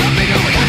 Something to